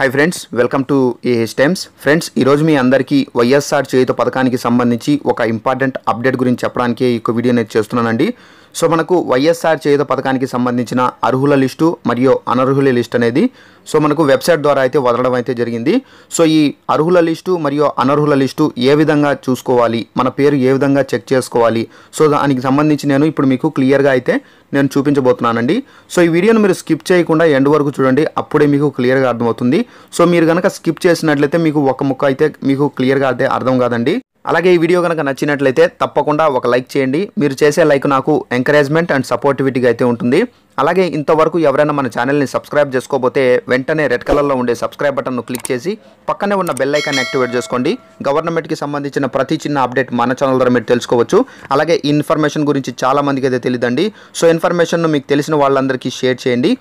Hi friends welcome to AH Times friends ఈరోజు మీ అందరికీ వైఎస్ఆర్ చేయుత పథకానికి సంబంధించి ఒక ఇంపార్టెంట్ అప్డేట్ గురించి చెప్పడానికి ఈ వీడియో నేను చేస్తున్నానండి. సో మనకు వైఎస్ఆర్ చేయుత పథకానికి సంబంధించిన అర్హుల లిస్టు మరియు అనర్హుల లిస్ట్ అనేది సో మనకు వెబ్సైట్ ద్వారా అయితే వదలడం అయితే జరిగింది. సో ఈ అర్హుల లిస్టు మరియు అనర్హుల లిస్టు ఏ విధంగా చూసుకోవాలి మన పేరు ఏ విధంగా చెక్ చేసుకోవాలి సో దానికి సంబంధించి నేను ఇప్పుడు మీకు క్లియర్గా అయితే నేను చూపించబోతున్నానండి. సో ఈ వీడియోను మీరు స్కిప్ చేయకుండా ఎండ్ వరకు చూడండి. అప్పుడే మీకు క్లియర్గా అర్థమవుతుంది. సో మీరు కనుక స్కిప్ చేసినట్లయితే మీకు ఒక ముక్క అయితే మీకు క్లియర్గా అయితే అర్థం కాదండి. అలాగే ఈ వీడియో కనుక నచ్చినట్లయితే తప్పకుండా ఒక లైక్ చేయండి. మీరు చేసే లైక్ నాకు ఎంకరేజ్మెంట్ అండ్ సపోర్టివిటీగా అయితే ఉంటుంది. అలాగే ఇంతవరకు ఎవరైనా మన ఛానల్ని సబ్స్క్రైబ్ చేసుకోకపోతే వెంటనే రెడ్ కలర్లో ఉండే సబ్స్క్రైబ్ బటన్ను క్లిక్ చేసి పక్కనే ఉన్న బెల్ ఐకాన్ యాక్టివేట్ చేసుకోండి. గవర్నమెంట్కి సంబంధించిన ప్రతి చిన్న అప్డేట్ మన ఛానల్ ద్వారా మీరు తెలుసుకోవచ్చు. అలాగే ఈ ఇన్ఫర్మేషన్ గురించి చాలా మందికి అయితే తెలియదండి. సో ఇన్ఫర్మేషన్ను మీకు తెలిసిన వాళ్ళందరికీ షేర్ చేయండి.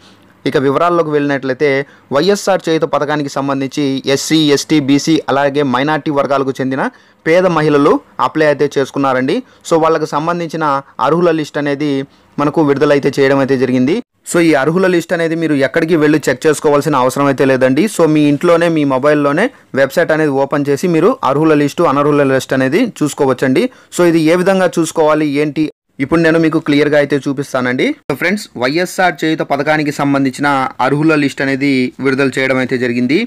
ఇక వివరాల్లోకి వెళ్ళినట్లయితే వైఎస్ఆర్ చేయుత పథకానికి సంబంధించి ఎస్సీ ఎస్టీ బీసీ అలాగే మైనార్టీ వర్గాలకు చెందిన పేద మహిళలు అప్లై అయితే చేసుకున్నారండి. సో వాళ్ళకు సంబంధించిన అర్హుల లిస్ట్ అనేది మనకు విడుదలైతే చేయడం అయితే జరిగింది. సో ఈ అర్హుల లిస్ట్ అనేది మీరు ఎక్కడికి వెళ్ళి చెక్ చేసుకోవాల్సిన అవసరం అయితే లేదండి. సో మీ ఇంట్లోనే మీ మొబైల్లోనే వెబ్సైట్ అనేది ఓపెన్ చేసి మీరు అర్హుల లిస్టు అనర్హుల లిస్ట్ అనేది చూసుకోవచ్చండి. సో ఇది ఏ విధంగా చూసుకోవాలి? ఏంటి? ఇప్పుడు నేను మీకు క్లియర్గా అయితే చూపిస్తానండి. ఫ్రెండ్స్ వైఎస్ఆర్ చేయుత పథకానికి సంబంధించిన అర్హుల లిస్ట్ అనేది విడుదల చేయడం అయితే జరిగింది.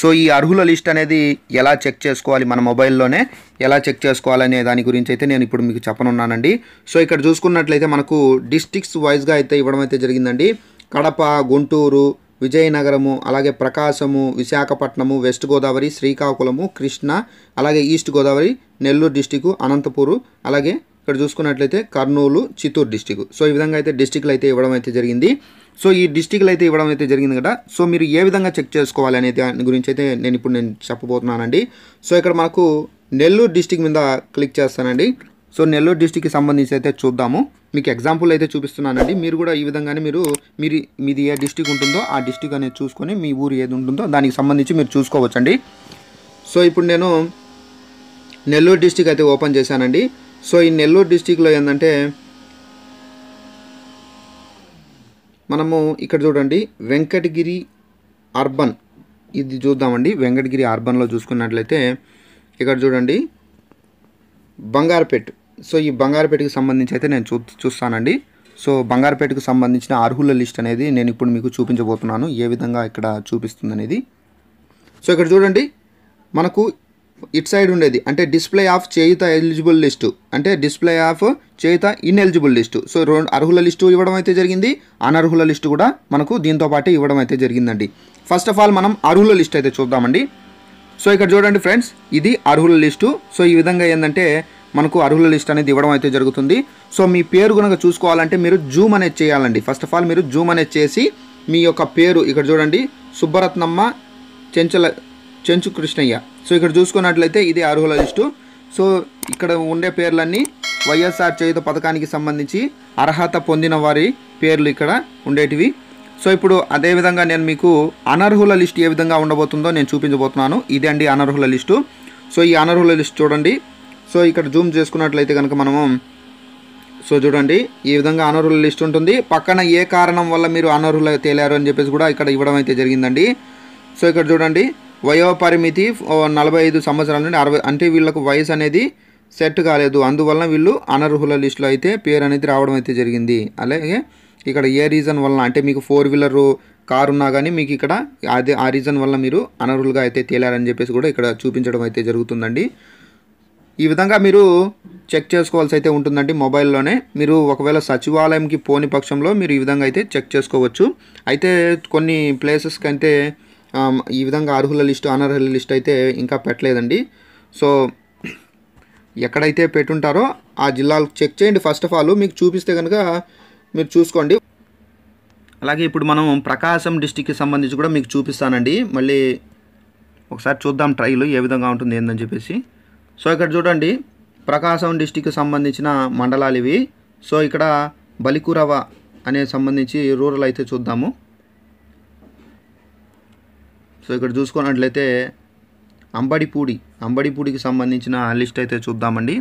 సో ఈ అర్హుల లిస్ట్ అనేది ఎలా చెక్ చేసుకోవాలి మన మొబైల్లోనే ఎలా చెక్ చేసుకోవాలనే దాని గురించి అయితే నేను ఇప్పుడు మీకు చెప్పనున్నానండి. సో ఇక్కడ చూసుకున్నట్లయితే మనకు డిస్టిక్స్ వైజ్గా అయితే ఇవ్వడం అయితే జరిగిందండి. కడప గుంటూరు విజయనగరము అలాగే ప్రకాశము విశాఖపట్నము వెస్ట్ గోదావరి శ్రీకాకుళము కృష్ణ అలాగే ఈస్ట్ గోదావరి నెల్లూరు డిస్టిక్ అనంతపూరు అలాగే ఇక్కడ చూసుకున్నట్లయితే కర్నూలు చిత్తూరు డిస్టిక్ సో ఈ విధంగా అయితే డిస్టిక్లు అయితే ఇవ్వడం అయితే జరిగింది. సో ఈ డిస్టిక్లు అయితే ఇవ్వడం అయితే జరిగింది కదా. సో మీరు ఏ విధంగా చెక్ చేసుకోవాలి అనేది దాని గురించి అయితే నేను ఇప్పుడు నేను చెప్పబోతున్నానండి. సో ఇక్కడ మనకు నెల్లూరు డిస్టిక్ మీద క్లిక్ చేస్తానండి. సో నెల్లూరు డిస్టిక్కి సంబంధించి అయితే చూద్దాము. మీకు ఎగ్జాంపుల్ అయితే చూపిస్తున్నానండి. మీరు కూడా ఈ విధంగానే మీరు మీరు మీది ఏ డిస్టిక్ ఉంటుందో ఆ డిస్టిక్ అనేది చూసుకొని మీ ఊరు ఏది ఉంటుందో దానికి సంబంధించి మీరు చూసుకోవచ్చండి. సో ఇప్పుడు నేను నెల్లూరు డిస్టిక్ అయితే ఓపెన్ చేశానండి. సో ఈ నెల్లూరు డిస్టిక్లో ఏంటంటే మనము ఇక్కడ చూడండి వెంకటగిరి అర్బన్. ఇది చూద్దామండి వెంకటగిరి అర్బన్లో చూసుకున్నట్లయితే ఇక్కడ చూడండి బంగారపేట్. సో ఈ బంగారపేటకి సంబంధించి అయితే నేను చూ చూస్తానండి. సో బంగారపేటకు సంబంధించిన అర్హుల లిస్ట్ అనేది నేను ఇప్పుడు మీకు చూపించబోతున్నాను ఏ విధంగా ఇక్కడ చూపిస్తుంది అనేది సో ఇక్కడ చూడండి మనకు ఇట్ సైడ్ ఉండేది. అంటే display of Cheyutha eligible list అంటే display of Cheyutha ineligible list so రెండు అర్హుల లిస్టు ఇవ్వడం అయితే జరిగింది. అనర్హుల లిస్టు కూడా మనకు దీంతో పాటు ఇవ్వడం అయితే జరిగిందండి. ఫస్ట్ ఆఫ్ ఆల్ మనం అర్హుల లిస్ట్ అయితే చూద్దామండి. సో ఇక్కడ చూడండి ఫ్రెండ్స్ ఇది అర్హుల లిస్టు. సో ఈ విధంగా ఏంటంటే మనకు అర్హుల లిస్ట్ అనేది ఇవ్వడం అయితే జరుగుతుంది. సో మీ పేరు కనుక చూసుకోవాలంటే మీరు జూమ్ అనేది చేయాలండి. ఫస్ట్ ఆఫ్ ఆల్ మీరు జూమ్ అనేది చేసి మీ యొక్క పేరు ఇక్కడ చూడండి సుబ్బరత్నమ్మ చెంచల చెంచు కృష్ణయ్య. సో ఇక్కడ చూసుకున్నట్లయితే ఇది అర్హుల లిస్టు. సో ఇక్కడ ఉండే పేర్లన్నీ వైఎస్ఆర్ చేయుత పథకానికి సంబంధించి అర్హత పొందిన వారి పేర్లు ఇక్కడ ఉండేటివి. సో ఇప్పుడు అదేవిధంగా నేను మీకు అనర్హుల లిస్ట్ ఏ విధంగా ఉండబోతుందో నేను చూపించబోతున్నాను. ఇదే అండి అనర్హుల లిస్టు. సో ఈ అనర్హుల లిస్ట్ చూడండి. సో ఇక్కడ జూమ్ చేసుకున్నట్లయితే కనుక మనము సో చూడండి. ఈ విధంగా అనర్హుల లిస్ట్ ఉంటుంది. పక్కన ఏ కారణం వల్ల మీరు అనర్హులు తేలారు అని చెప్పేసి కూడా ఇక్కడ ఇవ్వడం అయితే జరిగిందండి. సో ఇక్కడ చూడండి. వయో పరిమితి నలభై ఐదు సంవత్సరాల నుండి అరవై అంటే వీళ్ళకు వయసు అనేది సెట్ కాలేదు. అందువలన వీళ్ళు అనర్హుల లిస్టులో అయితే పేరు అనేది రావడం అయితే జరిగింది. అలాగే ఇక్కడ ఏ రీజన్ వలన అంటే మీకు ఫోర్ వీలర్ కారు ఉన్నా కానీ మీకు ఇక్కడ అదే ఆ రీజన్ వల్ల మీరు అనర్హులుగా అయితే తేలారని చెప్పేసి కూడా ఇక్కడ చూపించడం అయితే జరుగుతుందండి. ఈ విధంగా మీరు చెక్ చేసుకోవాల్సి అయితే ఉంటుందండి మొబైల్లోనే. మీరు ఒకవేళ సచివాలయంకి పోని పక్షంలో మీరు ఈ విధంగా అయితే చెక్ చేసుకోవచ్చు. అయితే కొన్ని ప్లేసెస్కి అయితే ఈ విధంగా అర్హుల లిస్టు అనర్హుల లిస్ట్ అయితే ఇంకా పెట్టలేదండి. సో ఎక్కడైతే పెట్టుంటారో ఆ జిల్లాలు చెక్ చేయండి. ఫస్ట్ ఆఫ్ ఆల్ మీకు చూపిస్తే కనుక మీరు చూసుకోండి. అలాగే ఇప్పుడు మనం ప్రకాశం డిస్టిక్కి సంబంధించి కూడా మీకు చూపిస్తానండి. మళ్ళీ ఒకసారి చూద్దాం ట్రైలు ఏ విధంగా ఉంటుంది ఏందని చెప్పేసి. సో ఇక్కడ చూడండి. ప్రకాశం డిస్టిక్కి సంబంధించిన మండలాలు ఇవి. సో ఇక్కడ బలికురవ అనే సంబంధించి రూరల్ అయితే చూద్దాము. సో ఇక్కడ చూసుకున్నట్లయితే అంబడిపూడి అంబడిపూడికి సంబంధించిన లిస్ట్ అయితే చూద్దామండి.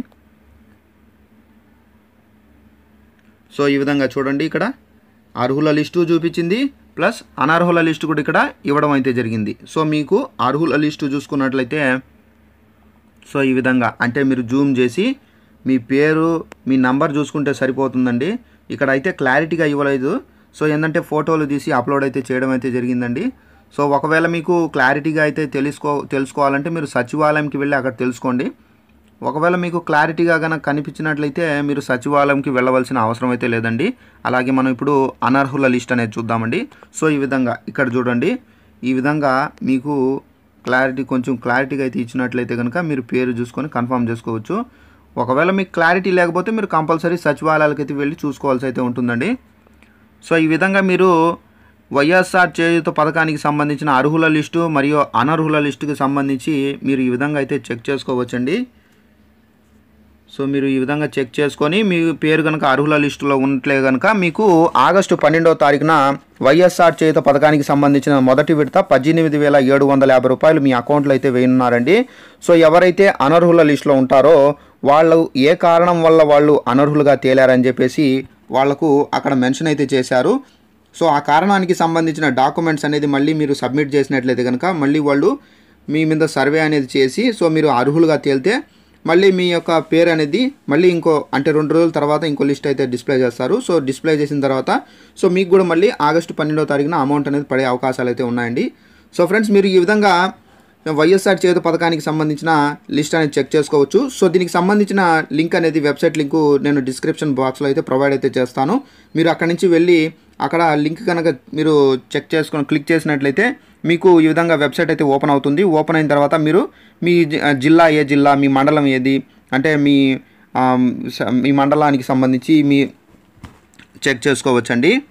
సో ఈ విధంగా చూడండి ఇక్కడ. అర్హుల లిస్టు చూపించింది ప్లస్ అనర్హుల లిస్టు కూడా ఇక్కడ ఇవ్వడం అయితే జరిగింది. సో మీకు అర్హుల లిస్టు చూసుకున్నట్లయితే సో ఈ విధంగా అంటే మీరు జూమ్ చేసి మీ పేరు మీ నంబర్ చూసుకుంటే సరిపోతుందండి. ఇక్కడ అయితే క్లారిటీగా ఇవ్వలేదు. సో ఏంటంటే ఫోటోలు తీసి అప్లోడ్ అయితే చేయడం అయితే జరిగిందండి. సో ఒకవేళ మీకు క్లారిటీగా అయితే తెలుసుకో తెలుసుకోవాలంటే మీరు సచివాలయంకి వెళ్ళి అక్కడ తెలుసుకోండి. ఒకవేళ మీకు క్లారిటీగా కనుక కనిపించినట్లయితే మీరు సచివాలయంకి వెళ్ళవలసిన అవసరం అయితే లేదండి. అలాగే మనం ఇప్పుడు అనర్హుల లిస్ట్ అనేది చూద్దామండి. సో ఈ విధంగా ఇక్కడ చూడండి. ఈ విధంగా మీకు క్లారిటీ కొంచెం క్లారిటీగా అయితే ఇచ్చినట్లయితే కనుక మీరు పేరు చూసుకొని కన్ఫర్మ్ చేసుకోవచ్చు. ఒకవేళ మీకు క్లారిటీ లేకపోతే మీరు కంపల్సరీ సచివాలయాలకు అయితే వెళ్ళి చూసుకోవాల్సి అయితే ఉంటుందండి. సో ఈ విధంగా మీరు వైఎస్ఆర్ చేయుత పథకానికి సంబంధించిన అర్హుల లిస్టు మరియు అనర్హుల లిస్టుకి సంబంధించి మీరు ఈ విధంగా అయితే చెక్ చేసుకోవచ్చండి. సో మీరు ఈ విధంగా చెక్ చేసుకొని మీ పేరు కనుక అర్హుల లిస్టులో ఉన్నట్లే కనుక మీకు ఆగస్టు పన్నెండవ తారీఖున వైఎస్ఆర్ చేత పథకానికి సంబంధించిన మొదటి విడత పద్దెనిమిది వేల ఏడు వందల యాభై రూపాయలు మీ అకౌంట్లో అయితే వేయనున్నారండి. సో ఎవరైతే అనర్హుల లిస్టులో ఉంటారో వాళ్ళు ఏ కారణం వల్ల వాళ్ళు అనర్హులుగా తేలారని చెప్పేసి వాళ్ళకు అక్కడ మెన్షన్ అయితే చేశారు. సో ఆ కారణానికి సంబంధించిన డాక్యుమెంట్స్ అనేది మళ్ళీ మీరు సబ్మిట్ చేసినట్లయితే కనుక మళ్ళీ వాళ్ళు మీ మీద సర్వే అనేది చేసి సో మీరు అర్హులుగా తేలితే మళ్ళీ మీ యొక్క పేరు అనేది మళ్ళీ ఇంకో అంటే రెండు రోజుల తర్వాత ఇంకో లిస్ట్ అయితే డిస్ప్లే చేస్తారు. సో డిస్ప్లే చేసిన తర్వాత సో మీకు కూడా మళ్ళీ ఆగస్టు పన్నెండో తారీఖున అమౌంట్ అనేది పడే అవకాశాలు అయితే ఉన్నాయండి. సో ఫ్రెండ్స్ మీరు ఈ విధంగా వైఎస్ఆర్ చేతి పథకానికి సంబంధించిన లిస్ట్ అనేది చెక్ చేసుకోవచ్చు. సో దీనికి సంబంధించిన లింక్ అనేది వెబ్సైట్ లింకు నేను డిస్క్రిప్షన్ బాక్స్లో అయితే ప్రొవైడ్ అయితే చేస్తాను. మీరు అక్కడి నుంచి వెళ్ళి అక్కడ లింక్ కనుక మీరు చెక్ చేసుకొని క్లిక్ చేసినట్లయితే మీకు ఈ విధంగా వెబ్సైట్ అయితే ఓపెన్ అవుతుంది. ఓపెన్ అయిన తర్వాత మీరు మీ జి- జిల్లా ఏ జిల్లా మీ మండలం ఏది అంటే మీ మీ మండలానికి సంబంధించి మీ చెక్ చేసుకోవచ్చండి.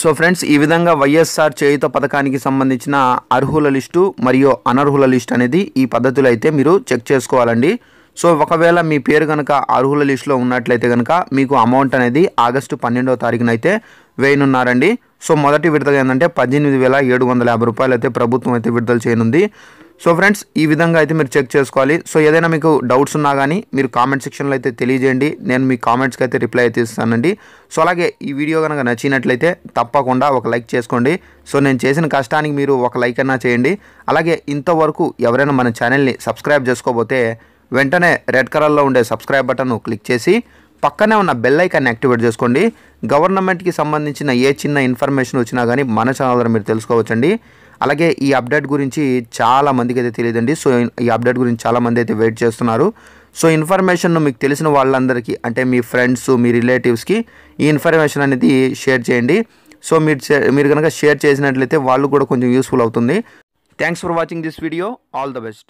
సో ఫ్రెండ్స్ ఈ విధంగా వైఎస్ఆర్ చేయుత పథకానికి సంబంధించిన అర్హుల లిస్టు మరియు అనర్హుల లిస్ట్ అనేది ఈ పద్ధతిలో అయితే మీరు చెక్ చేసుకోవాలండి. సో ఒకవేళ మీ పేరు కనుక అర్హుల లిస్టులో ఉన్నట్లయితే కనుక మీకు అమౌంట్ అనేది ఆగస్టు పన్నెండవ తారీఖున అయితే వేయనున్నారండి. సో మొదటి విడుదల ఏంటంటే పద్దెనిమిది వేల ఏడు వందల యాభై రూపాయలు అయితే ప్రభుత్వం అయితే విడుదల చేయనుంది. సో ఫ్రెండ్స్ ఈ విధంగా అయితే మీరు చెక్ చేసుకోవాలి. సో ఏదైనా మీకు డౌట్స్ ఉన్నా కానీ మీరు కామెంట్ సెక్షన్లో అయితే తెలియజేయండి. నేను మీ కామెంట్స్కి అయితే రిప్లై అయితే ఇస్తానండి. సో అలాగే ఈ వీడియో కనుక నచ్చినట్లయితే తప్పకుండా ఒక లైక్ చేసుకోండి. సో నేను చేసిన కష్టానికి మీరు ఒక లైక్ అయినా చేయండి. అలాగే ఇంతవరకు ఎవరైనా మన ఛానల్ని సబ్స్క్రైబ్ చేసుకోకపోతే వెంటనే రెడ్ కలర్లో ఉండే సబ్స్క్రైబ్ బటన్ క్లిక్ చేసి పక్కనే ఉన్న బెల్ ఐకాన్ని యాక్టివేట్ చేసుకోండి. గవర్నమెంట్కి సంబంధించిన ఏ చిన్న ఇన్ఫర్మేషన్ వచ్చినా కానీ మన ఛానల్ ద్వారా మీరు తెలుసుకోవచ్చండి. అలాగే ఈ అప్డేట్ గురించి చాలా మందికి అయితే తెలియదండి. సో ఈ అప్డేట్ గురించి చాలా మంది అయితే వెయిట్ చేస్తున్నారు. సో ఇన్ఫర్మేషన్ మీకు తెలిసిన వాళ్ళందరికీ అంటే మీ ఫ్రెండ్స్ మీ రిలేటివ్స్కి ఈ ఇన్ఫర్మేషన్ అనేది షేర్ చేయండి. సో మీరు మీరు కనుక షేర్ చేసినట్లయితే వాళ్ళు కూడా కొంచెం యూస్ఫుల్ అవుతుంది. Thanks for watching this video. All the best.